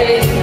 que